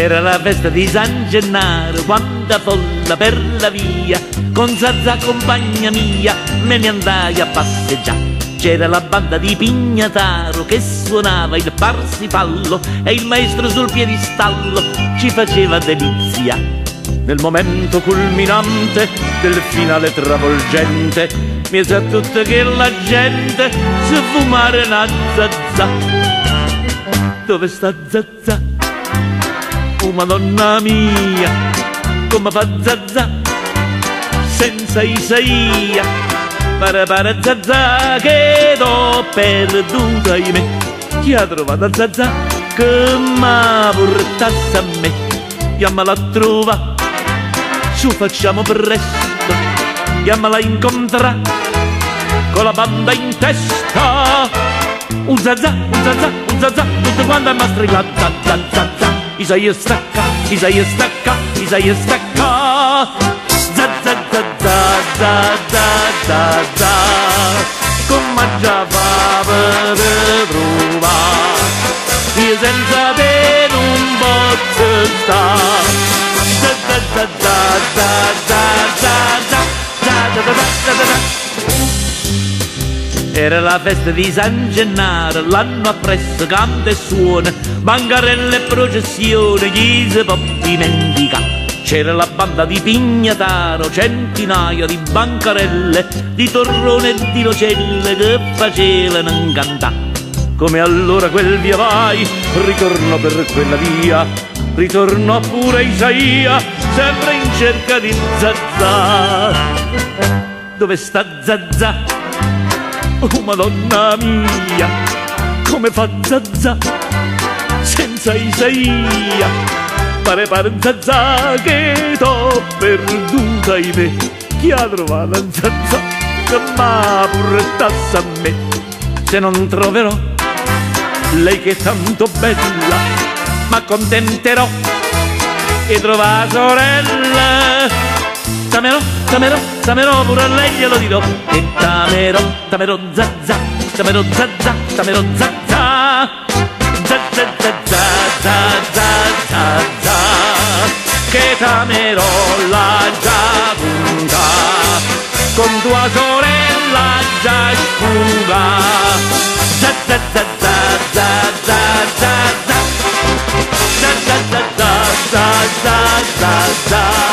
Era la festa di San Gennaro, quanta folla per la via, con Zazza compagna mia, me ne andai a passeggiare. C'era la banda di Pignataro che suonava il parsifallo e il maestro sul piedistallo ci faceva delizia. Nel momento culminante del finale travolgente, mise a tutta che la gente si fumare una zazza. Dove sta zazza? Madonna mia, come fa zazza senza Isaia? Para para zazza che t'ho perduta in me. Chi ha trovato zazza che m'ha portato a me? Chiamala a trova, su facciamo presto, chiamala a incontra con la banda in testa. Un zazza, un zazza, un zazza, tutte quante a strillare zazza, zazza. i zajezdaka, i zajezdaka, i zajezdaka. Za, za, za, za, za, za, za, za. Comatja va de provar i sense ben un um bot s'està. Era la festa di San Gennaro, l'anno appresso canta e suona, bancarelle e processione, chi si può dimenticare. C'era la banda di Pignataro, centinaia di bancarelle, di torrone e di nocelle che facevano incantare. Come allora quel via vai, ritornò per quella via, ritornò pure Isaia, sempre in cerca di Zazza. Dove sta Zazza? Oh madonna mia, come fa Zazza senza Isaia? Pare pare Zazza che t'ho perduta in me. Chi ha trovato Zazza che m'ha portato a me? Se non troverò lei che è tanto bella, m'accontenterò e trova sorella. Tamerò, tamerò, tamerò pure a lei glielo dirò E tamerò, tamerò zazza, tamerò zazza, tamerò zazza Zazza, zazza, zazza, zazza Che tamerò la giapunta Con tua sorella già spuga Zazza, zazza, zazza, zazza Zazza, zazza, zazza, zazza